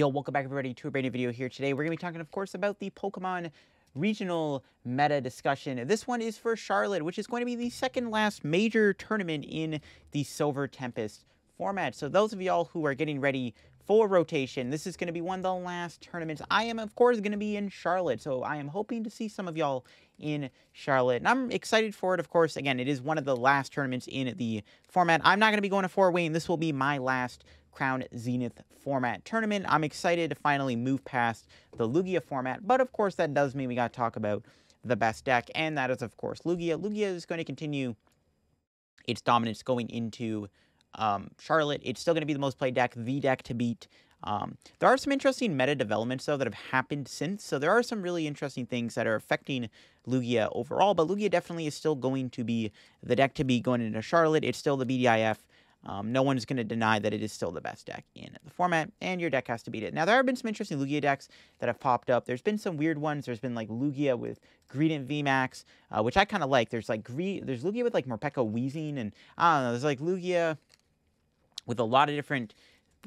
Yo, welcome back everybody to a brand new video here today. We're going to be talking, of course, about the Pokemon regional meta discussion. This one is for Charlotte, which is going to be the second last major tournament in the Silver Tempest format. So those of y'all who are getting ready for rotation, this is going to be one of the last tournaments. I am, of course, going to be in Charlotte, so I am hoping to see some of y'all in Charlotte. And I'm excited for it, of course. Again, it is one of the last tournaments in the format. I'm not going to be going to Fort Wayne. This will be my last Crown Zenith format tournament. I'm excited to finally move past the Lugia format, but of course that does mean we got to talk about the best deck, and that is of course Lugia. Lugia is going to continue its dominance going into um, Charlotte. It's still going to be the most played deck, the deck to beat. Um, there are some interesting meta developments, though, that have happened since. So there are some really interesting things that are affecting Lugia overall. But Lugia definitely is still going to be the deck to be going into Charlotte. It's still the BDIF. Um, no one's going to deny that it is still the best deck in the format, and your deck has to beat it. Now, there have been some interesting Lugia decks that have popped up. There's been some weird ones. There's been, like, Lugia with Greedent VMAX, uh, which I kind of like. There's, like, Gre there's Lugia with, like, Morpeko Weezing, and, I don't know, there's, like, Lugia with a lot of different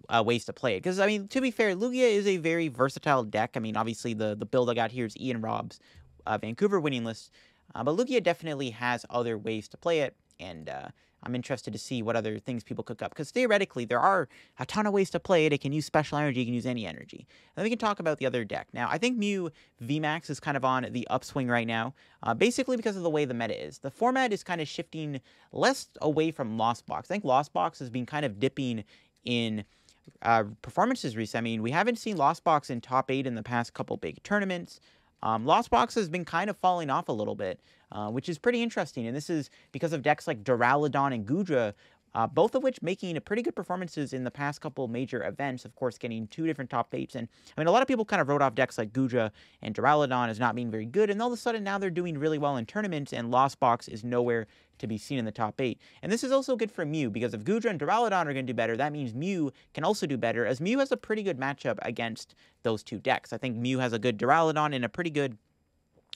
uh, ways to play it. Because, I mean, to be fair, Lugia is a very versatile deck. I mean, obviously, the, the build I got here is Ian Rob's uh, Vancouver winning list, uh, but Lugia definitely has other ways to play it, and uh, I'm interested to see what other things people cook up because theoretically there are a ton of ways to play it. It can use special energy, it can use any energy. And then we can talk about the other deck. Now, I think Mew VMAX is kind of on the upswing right now, uh, basically because of the way the meta is. The format is kind of shifting less away from Lost Box. I think Lost Box has been kind of dipping in uh, performances recently. I mean, we haven't seen Lost Box in top eight in the past couple big tournaments. Um, Lost Box has been kind of falling off a little bit, uh, which is pretty interesting. And this is because of decks like Duraludon and Goodra, uh, both of which making a pretty good performances in the past couple major events. Of course, getting two different top eights. And I mean, a lot of people kind of wrote off decks like Goodra and Duraludon as not being very good. And all of a sudden, now they're doing really well in tournaments, and Lost Box is nowhere to be seen in the top eight. And this is also good for Mew because if Goodra and Duraludon are going to do better, that means Mew can also do better, as Mew has a pretty good matchup against those two decks. I think Mew has a good Duraludon and a pretty good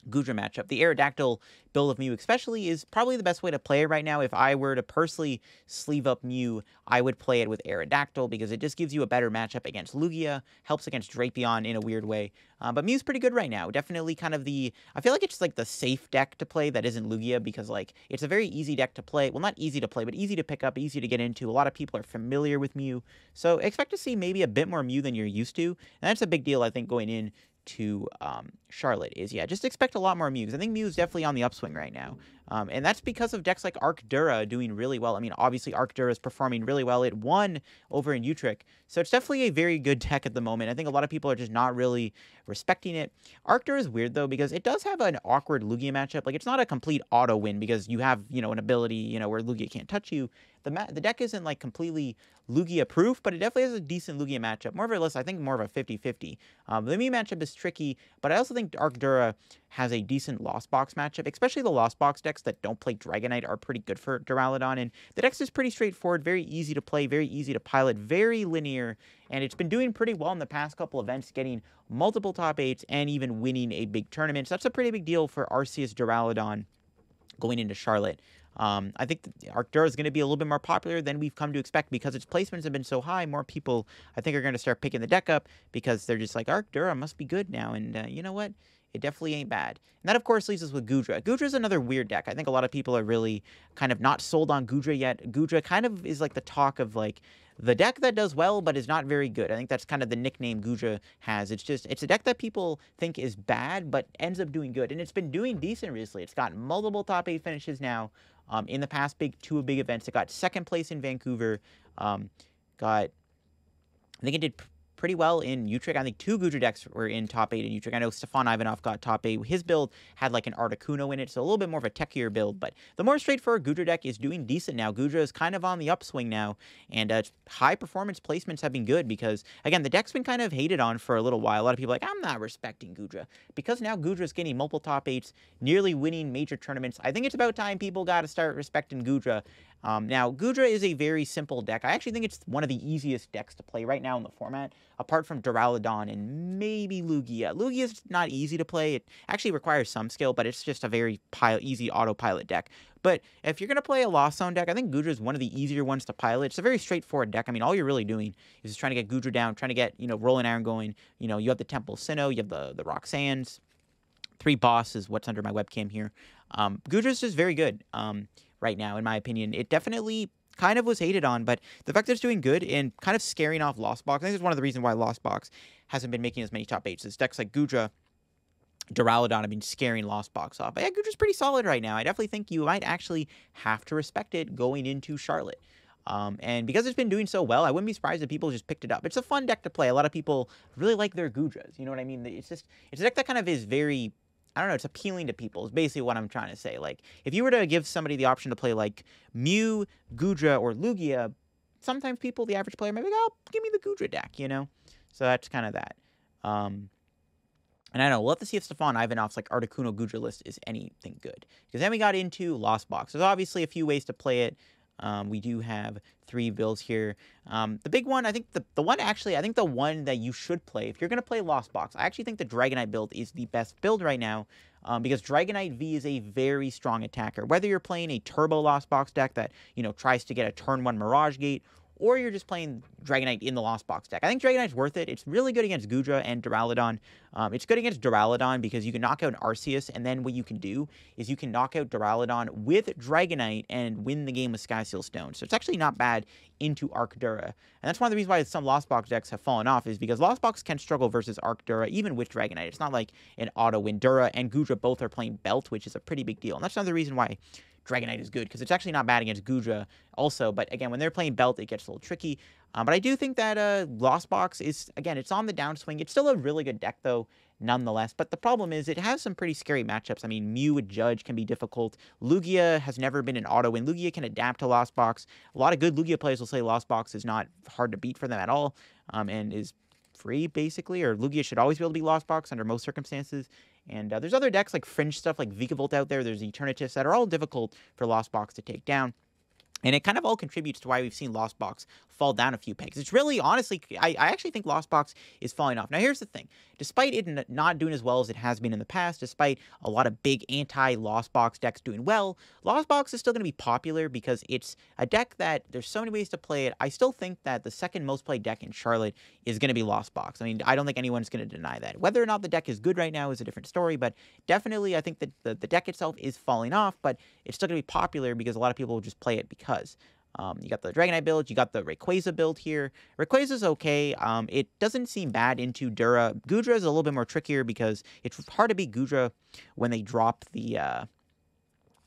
Goodra matchup. The Aerodactyl build of Mew especially is probably the best way to play it right now. If I were to personally sleeve up Mew, I would play it with Aerodactyl because it just gives you a better matchup against Lugia, helps against Drapion in a weird way. Uh, but Mew's pretty good right now. Definitely kind of the, I feel like it's just like the safe deck to play that isn't Lugia because like it's a very easy deck to play. Well, not easy to play, but easy to pick up, easy to get into. A lot of people are familiar with Mew. So expect to see maybe a bit more Mew than you're used to. And that's a big deal, I think, going in to um, Charlotte is, yeah, just expect a lot more Mew. I think Mew is definitely on the upswing right now. Um, and that's because of decks like Arcdura doing really well. I mean, obviously, Arcdura is performing really well. It won over in Utrecht. So it's definitely a very good deck at the moment. I think a lot of people are just not really respecting it. Arcdura is weird, though, because it does have an awkward Lugia matchup. Like, it's not a complete auto win because you have, you know, an ability, you know, where Lugia can't touch you. The, the deck isn't, like, completely Lugia proof, but it definitely has a decent Lugia matchup. More or less, I think more of a 50 50. Um, the Mew matchup is tricky, but I also think Arcdura has a decent Lost Box matchup, especially the Lost Box decks that don't play Dragonite are pretty good for Duraludon. And the deck is pretty straightforward, very easy to play, very easy to pilot, very linear, and it's been doing pretty well in the past couple events, getting multiple top eights and even winning a big tournament. So that's a pretty big deal for Arceus Duraludon going into Charlotte. Um, I think Arcdura is going to be a little bit more popular than we've come to expect because its placements have been so high. More people, I think, are going to start picking the deck up because they're just like, Arcdura must be good now. And uh, you know what? It definitely ain't bad. And that, of course, leaves us with Goodra. Goodra is another weird deck. I think a lot of people are really kind of not sold on Goodra yet. Goodra kind of is like the talk of like the deck that does well but is not very good. I think that's kind of the nickname Goodra has. It's just it's a deck that people think is bad but ends up doing good, and it's been doing decent recently. It's got multiple top eight finishes now. Um, in the past big two big events, it got second place in Vancouver. Um, got I think it did pretty well in Utrecht. I think two Goodra decks were in top eight in Utrecht. I know Stefan Ivanov got top eight. His build had like an Articuno in it, so a little bit more of a techier build. But the more straightforward Goodra deck is doing decent now. Goodra is kind of on the upswing now, and uh, high performance placements have been good because, again, the deck's been kind of hated on for a little while. A lot of people like, I'm not respecting Goodra. Because now Goodra is getting multiple top eights, nearly winning major tournaments. I think it's about time people got to start respecting Goodra. Um, now, Goodra is a very simple deck. I actually think it's one of the easiest decks to play right now in the format, apart from Duraludon and maybe Lugia. Lugia is not easy to play. It actually requires some skill, but it's just a very easy autopilot deck. But if you're going to play a Lost Zone deck, I think Goodra is one of the easier ones to pilot. It's a very straightforward deck. I mean, all you're really doing is trying to get Goodra down, trying to get, you know, Rolling Iron going. You know, you have the Temple Sinnoh, you have the, the Roxannes. Three bosses, what's under my webcam here. Um, is just very good. Um, right now, in my opinion. It definitely kind of was hated on, but the fact that it's doing good and kind of scaring off Lost Box, I think is one of the reasons why Lost Box hasn't been making as many top eights. It's decks like Goodra, Duraludon have been scaring Lost Box off. But yeah, Goodra's pretty solid right now. I definitely think you might actually have to respect it going into Charlotte. Um, and because it's been doing so well, I wouldn't be surprised if people just picked it up. It's a fun deck to play. A lot of people really like their Goodras. You know what I mean? It's just it's a deck that kind of is very I don't know, it's appealing to people, is basically what I'm trying to say. Like, if you were to give somebody the option to play like Mew, Goodra, or Lugia, sometimes people, the average player, may be like, oh, give me the Goodra deck, you know? So that's kind of that. Um, and I don't know, we'll have to see if Stefan Ivanov's like Articuno Goodra list is anything good. Because then we got into Lost Box. There's obviously a few ways to play it. Um, we do have three builds here. Um, the big one, I think the, the one actually, I think the one that you should play, if you're going to play Lost Box, I actually think the Dragonite build is the best build right now um, because Dragonite V is a very strong attacker. Whether you're playing a Turbo Lost Box deck that, you know, tries to get a turn one Mirage Gate or you're just playing Dragonite in the Lost Box deck. I think Dragonite's worth it. It's really good against Goodra and Duraludon. Um, it's good against Duraludon because you can knock out an Arceus, and then what you can do is you can knock out Duraludon with Dragonite and win the game with Sky Seal Stone. So it's actually not bad into Arcdura. And that's one of the reasons why some Lost Box decks have fallen off is because Lost Box can struggle versus Arcdura, even with Dragonite. It's not like an auto win. Dura and Goodra both are playing Belt, which is a pretty big deal. And that's another reason why Dragonite is good because it's actually not bad against Goodra also. But again, when they're playing Belt, it gets a little tricky. Um, but I do think that uh, Lost Box is, again, it's on the downswing. It's still a really good deck, though, nonetheless. But the problem is it has some pretty scary matchups. I mean, Mew with Judge can be difficult. Lugia has never been an auto win. Lugia can adapt to Lost Box. A lot of good Lugia players will say Lost Box is not hard to beat for them at all um, and is free, basically, or Lugia should always be able to be Lost Box under most circumstances. And uh, there's other decks like Fringe stuff, like Vikavolt out there. There's Eternatus that are all difficult for Lost Box to take down. And it kind of all contributes to why we've seen Lost Box fall down a few pegs. It's really, honestly, I, I actually think Lost Box is falling off. Now, here's the thing. Despite it not doing as well as it has been in the past, despite a lot of big anti-Lost Box decks doing well, Lost Box is still going to be popular because it's a deck that there's so many ways to play it. I still think that the second most played deck in Charlotte is going to be Lost Box. I mean, I don't think anyone's going to deny that. Whether or not the deck is good right now is a different story, but definitely I think that the, the deck itself is falling off, but it's still going to be popular because a lot of people will just play it because. Um, you got the Dragonite build, you got the Rayquaza build here. Rayquaza's okay. Um, it doesn't seem bad into Dura. Goodra is a little bit more trickier because it's hard to beat Goodra when they drop the uh,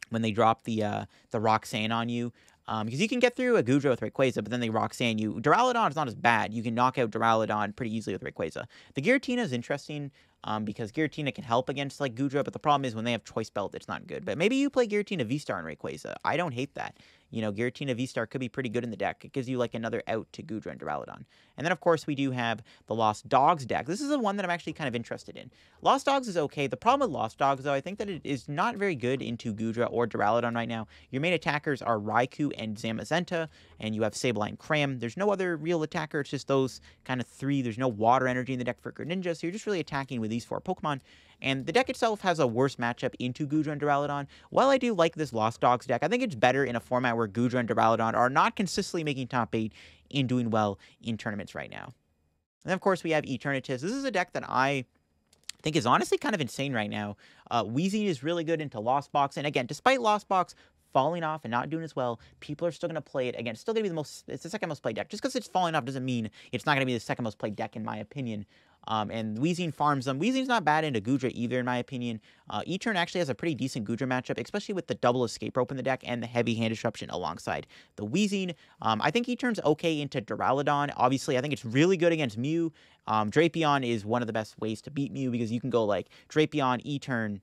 when they drop the uh, the Roxanne on you. Um, because you can get through a Goodra with Rayquaza, but then they Roxanne you. Duraludon is not as bad. You can knock out Duraludon pretty easily with Rayquaza. The Giratina is interesting um, because Giratina can help against like Goodra, but the problem is when they have Choice Belt, it's not good. But maybe you play Giratina V-Star and Rayquaza. I don't hate that you know, Giratina V-Star could be pretty good in the deck. It gives you like another out to Goodra and Duraludon. And then, of course, we do have the Lost Dogs deck. This is the one that I'm actually kind of interested in. Lost Dogs is okay. The problem with Lost Dogs, though, I think that it is not very good into Goodra or Duraludon right now. Your main attackers are Raikou and Zamazenta, and you have Sableye and Cram. There's no other real attacker. It's just those kind of three. There's no water energy in the deck for Greninja, so you're just really attacking with these four Pokemon. And the deck itself has a worse matchup into Goodra and Duraludon. While I do like this Lost Dogs deck, I think it's better in a format where Goodra and Duraludon are not consistently making top 8 and doing well in tournaments right now. And of course, we have Eternatus. This is a deck that I think is honestly kind of insane right now. Uh, Weezing is really good into Lost Box. And again, despite Lost Box falling off and not doing as well, people are still going to play it. Again, it's still going to be the most, it's the second most played deck. Just because it's falling off doesn't mean it's not going to be the second most played deck, in my opinion. Um, and Weezing farms them. Weezing's not bad into Goodra either, in my opinion. Uh, E-Turn actually has a pretty decent Goodra matchup, especially with the double escape rope in the deck and the heavy hand disruption alongside the Weezing. Um, I think E-Turn's okay into Duraludon. Obviously, I think it's really good against Mew. Um, Drapion is one of the best ways to beat Mew because you can go like Drapion, E-Turn,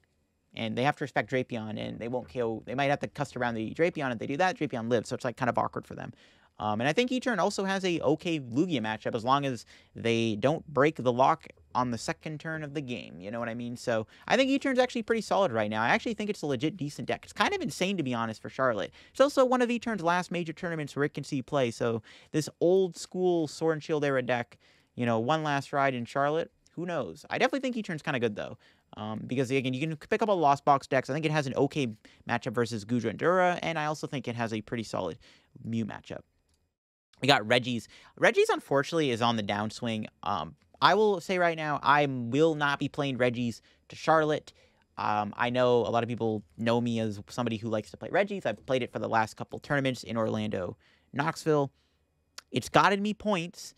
and they have to respect Drapion, and they won't kill. They might have to cuss around the Drapion. If they do that, Drapion lives, so it's like kind of awkward for them. Um, and I think E-Turn also has a okay Lugia matchup as long as they don't break the lock on the second turn of the game. You know what I mean? So I think E-Turn's actually pretty solid right now. I actually think it's a legit decent deck. It's kind of insane to be honest for Charlotte. It's also one of E-Turn's last major tournaments where it can see play. So this old school Sword and Shield era deck, you know, one last ride in Charlotte. Who knows? I definitely think E-Turn's kind of good though. Um, because again, you can pick up a Lost Box decks. I think it has an okay matchup versus Goodra and Dura, and I also think it has a pretty solid Mew matchup. We got Regis. Regis unfortunately is on the downswing. Um, I will say right now, I will not be playing Regis to Charlotte. Um, I know a lot of people know me as somebody who likes to play Regis. I've played it for the last couple tournaments in Orlando, Knoxville. It's gotten me points.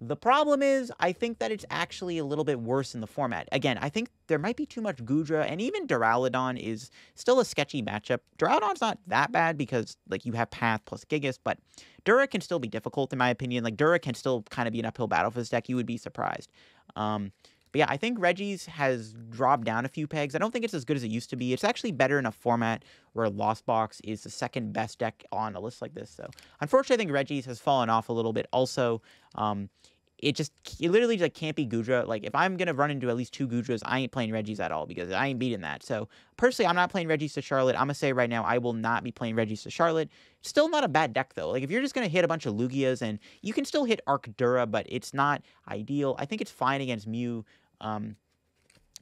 The problem is, I think that it's actually a little bit worse in the format. Again, I think there might be too much Goodra, and even Duraludon is still a sketchy matchup. Duraludon's not that bad because, like, you have Path plus Gigas, but Dura can still be difficult, in my opinion. Like, Dura can still kind of be an uphill battle for this deck. You would be surprised. Um, but yeah, I think Regis has dropped down a few pegs. I don't think it's as good as it used to be. It's actually better in a format where Lost Box is the second best deck on a list like this. So unfortunately, I think Regis has fallen off a little bit. Also, um, it just it literally just can't be Goodra. Like if I'm gonna run into at least two Goodras, I ain't playing Regis at all because I ain't beating that. So personally, I'm not playing Regis to Charlotte. I'm gonna say right now I will not be playing Regis to Charlotte. Still not a bad deck though. Like if you're just gonna hit a bunch of Lugias and you can still hit Arcdura, but it's not ideal. I think it's fine against Mew. Um,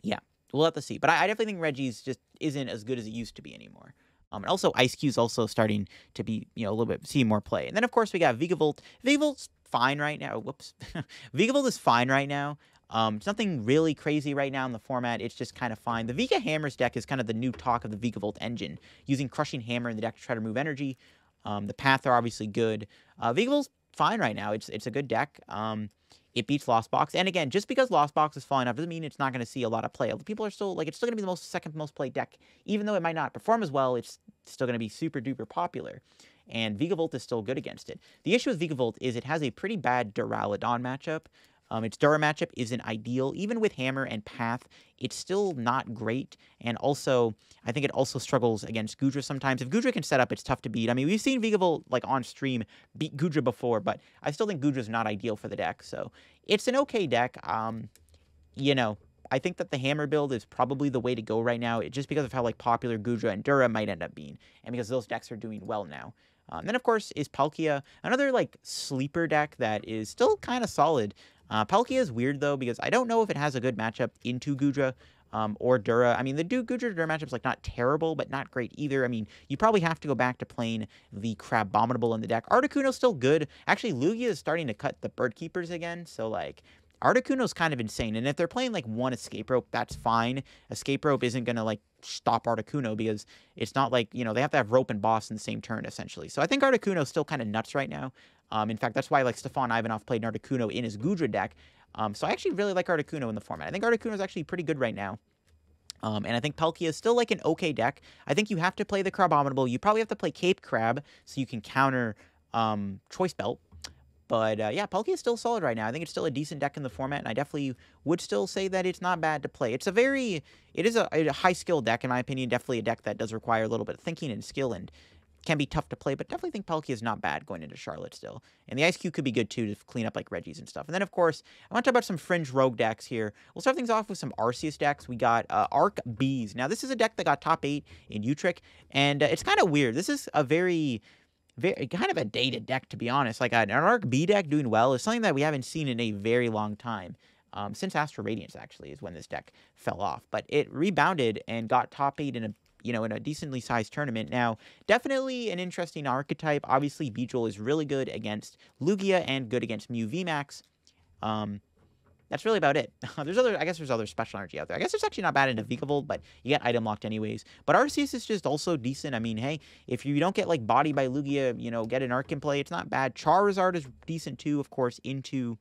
yeah, we'll have to see. But I, I definitely think Regis just isn't as good as it used to be anymore. Um, and also Ice Cube's also starting to be, you know, a little bit see more play. And then of course we got Vikavolt. Vikavolt's fine right now. Whoops. Vikavolt is fine right now. Um, it's nothing really crazy right now in the format. It's just kind of fine. The Vega Hammers deck is kind of the new talk of the Vikavolt engine, using Crushing Hammer in the deck to try to move energy. Um, the Path are obviously good. Uh, Vikavolt's fine right now. It's it's a good deck. Um, it beats Lost Box. And again, just because Lost Box is falling off doesn't mean it's not going to see a lot of play. People are still like it's still going to be the most second most played deck, even though it might not perform as well. It's still going to be super duper popular and Vikavolt is still good against it. The issue with Vikavolt is it has a pretty bad Duraludon matchup. Um, its Dura matchup isn't ideal. Even with Hammer and Path, it's still not great. And also, I think it also struggles against Goodra sometimes. If Goodra can set up, it's tough to beat. I mean, we've seen Vikavolt, like, on stream beat Goodra before, but I still think Goodra's not ideal for the deck. So, it's an okay deck. Um, you know, I think that the Hammer build is probably the way to go right now, just because of how, like, popular Goodra and Dura might end up being. And because those decks are doing well now. Um, then, of course, is Palkia, another like sleeper deck that is still kind of solid. Uh, Palkia is weird though because I don't know if it has a good matchup into Goodra um, or Dura. I mean, the do Goodra Dura matchup's like not terrible, but not great either. I mean, you probably have to go back to playing the Crabominable in the deck. Articuno's still good. Actually, Lugia is starting to cut the Bird Keepers again, so like Articuno's kind of insane. And if they're playing like one escape rope, that's fine. Escape rope isn't going to like stop Articuno because it's not like, you know, they have to have rope and boss in the same turn essentially. So I think Articuno's still kind of nuts right now. Um, in fact, that's why like Stefan Ivanov played Articuno in his Goodra deck. Um, so I actually really like Articuno in the format. I think Articuno is actually pretty good right now. Um, and I think Palkia is still like an okay deck. I think you have to play the Crabominable. You probably have to play Cape Crab so you can counter um, Choice Belt. But uh, yeah, Palkia is still solid right now. I think it's still a decent deck in the format, and I definitely would still say that it's not bad to play. It's a very, it is a, a high skill deck in my opinion. Definitely a deck that does require a little bit of thinking and skill, and can be tough to play. But definitely think Palkia is not bad going into Charlotte still. And the Ice Cube could be good too to clean up like Regis and stuff. And then of course, I want to talk about some fringe rogue decks here. We'll start things off with some Arceus decks. We got uh, Arc Bees. Now this is a deck that got top eight in Utrecht, and uh, it's kind of weird. This is a very very kind of a dated deck to be honest. Like an Arc B deck doing well is something that we haven't seen in a very long time. Um, since Astral Radiance actually is when this deck fell off, but it rebounded and got top eight in a you know in a decently sized tournament. Now, definitely an interesting archetype. Obviously, Beedrill is really good against Lugia and good against Mew VMAX. Um, that's really about it. there's other, I guess there's other special energy out there. I guess it's actually not bad in a Vikavolt, but you get item locked anyways. But Arceus is just also decent. I mean, hey, if you don't get like Body by Lugia, you know, get an Arc in play, it's not bad. Charizard is decent too, of course, into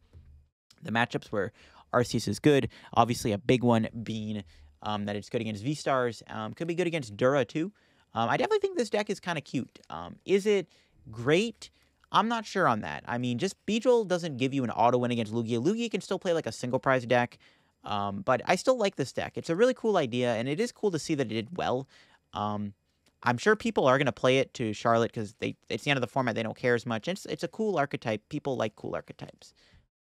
the matchups where Arceus is good. Obviously, a big one being um, that it's good against V-Stars. Um, could be good against Dura too. Um, I definitely think this deck is kind of cute. Um, is it great? I'm not sure on that. I mean, just Beedrill doesn't give you an auto win against Lugia. Lugia can still play like a single prize deck, um, but I still like this deck. It's a really cool idea, and it is cool to see that it did well. Um, I'm sure people are going to play it to Charlotte because they it's the end of the format. They don't care as much. It's, it's a cool archetype. People like cool archetypes.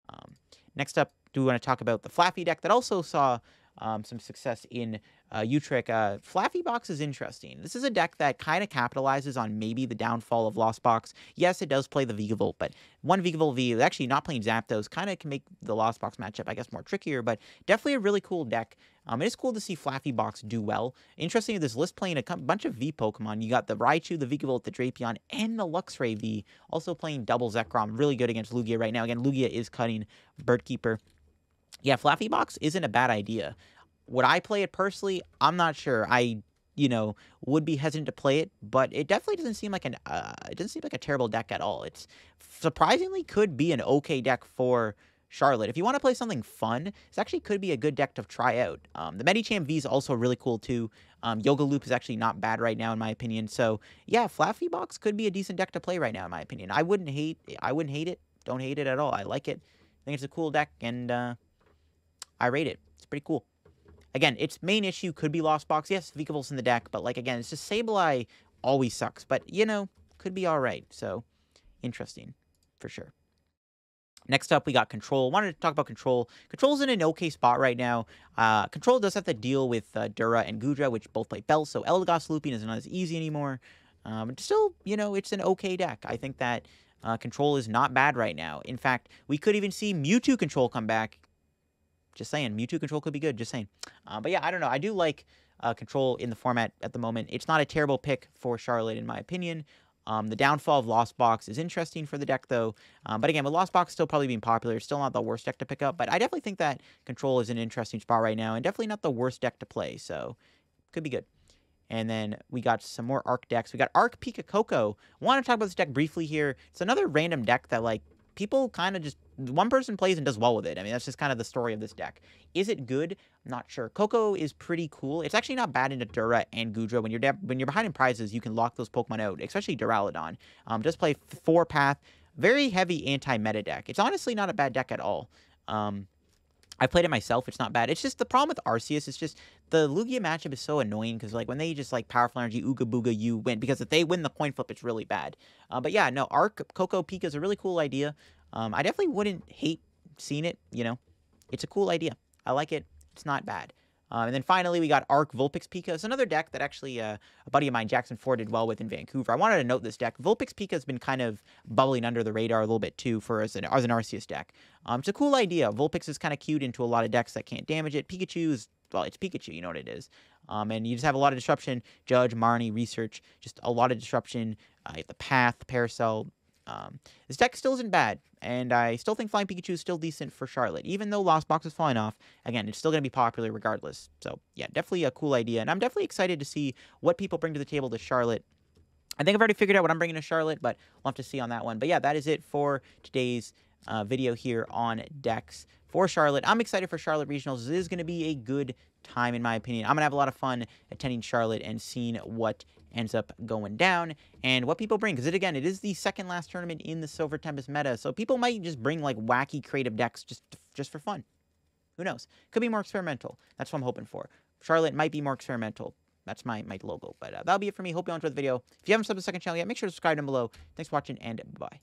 Um, next up, do we want to talk about the Flaaffy deck that also saw um, some success in uh, Utrecht. Uh, Flaaffy Box is interesting. This is a deck that kind of capitalizes on maybe the downfall of Lost Box. Yes, it does play the Vikavolt, but one Vikavolt V, actually not playing Zapdos, kind of can make the Lost Box matchup, I guess, more trickier, but definitely a really cool deck. Um, it is cool to see Flaaffy Box do well. Interesting, this list playing a bunch of V Pokemon. You got the Raichu, the Vikavolt, the Drapion, and the Luxray V. Also playing double Zekrom. Really good against Lugia right now. Again, Lugia is cutting Birdkeeper. Yeah, Flaaffy Box isn't a bad idea. Would I play it personally? I'm not sure. I, you know, would be hesitant to play it, but it definitely doesn't seem like an uh, it doesn't seem like a terrible deck at all. It's surprisingly could be an okay deck for Charlotte. If you want to play something fun, this actually could be a good deck to try out. Um, the Medicham V is also really cool too. Um, Yoga Loop is actually not bad right now in my opinion. So yeah, Flaaffy Box could be a decent deck to play right now in my opinion. I wouldn't hate I wouldn't hate it. Don't hate it at all. I like it. I think it's a cool deck and uh, I rate it. It's pretty cool. Again, its main issue could be Lost Box. Yes, Vikavolt's in the deck, but like again, it's just Sableye always sucks. But you know, could be all right. So interesting for sure. Next up, we got Control. Wanted to talk about Control. Control's in an okay spot right now. Uh, Control does have to deal with uh, Dura and Goodra, which both play Bell, so Eldegoss looping is not as easy anymore. Um, still, you know, it's an okay deck. I think that uh, Control is not bad right now. In fact, we could even see Mewtwo Control come back just saying, Mewtwo control could be good. Just saying. Uh, but yeah, I don't know. I do like uh, control in the format at the moment. It's not a terrible pick for Charlotte, in my opinion. Um, the downfall of Lost Box is interesting for the deck, though. Um, but again, with Lost Box still probably being popular, it's still not the worst deck to pick up. But I definitely think that Control is an interesting spot right now, and definitely not the worst deck to play. So, could be good. And then we got some more Arc decks. We got Arc Pika Coco. I want to talk about this deck briefly here. It's another random deck that, like, people kind of just one person plays and does well with it. I mean, that's just kind of the story of this deck. Is it good? Not sure. Coco is pretty cool. It's actually not bad into Dura and Goodra. When you're when you're behind in prizes, you can lock those Pokemon out, especially Duraludon. Um, just play four path, very heavy anti-meta deck. It's honestly not a bad deck at all. Um, I played it myself. It's not bad. It's just the problem with Arceus is just the Lugia matchup is so annoying because like when they just like powerful energy Ooga Booga you win because if they win the coin flip it's really bad. Uh, but yeah, no Arc Coco Pika is a really cool idea. Um, I definitely wouldn't hate seeing it. You know, it's a cool idea. I like it. It's not bad. Um, and then finally, we got Arc Vulpix Pika. It's another deck that actually uh, a buddy of mine, Jackson Ford, did well with in Vancouver. I wanted to note this deck. Vulpix Pika has been kind of bubbling under the radar a little bit too for as an, as an Arceus deck. Um, it's a cool idea. Vulpix is kind of cued into a lot of decks that can't damage it. Pikachu is, well, it's Pikachu, you know what it is. Um, and you just have a lot of disruption. Judge, Marnie, Research, just a lot of disruption. Uh, the Path, Parasol, um, this deck still isn't bad, and I still think Flying Pikachu is still decent for Charlotte. Even though Lost Box is falling off, again, it's still going to be popular regardless. So, yeah, definitely a cool idea, and I'm definitely excited to see what people bring to the table to Charlotte. I think I've already figured out what I'm bringing to Charlotte, but we'll have to see on that one. But yeah, that is it for today's uh, video here on decks for Charlotte. I'm excited for Charlotte Regionals. This is going to be a good time, in my opinion. I'm going to have a lot of fun attending Charlotte and seeing what ends up going down and what people bring. Because, it again, it is the second last tournament in the Silver Tempest meta, so people might just bring, like, wacky creative decks just, just for fun. Who knows? Could be more experimental. That's what I'm hoping for. Charlotte might be more experimental. That's my, my logo. But uh, that'll be it for me. Hope you enjoyed the video. If you haven't subbed to the second channel yet, make sure to subscribe down below. Thanks for watching, and bye.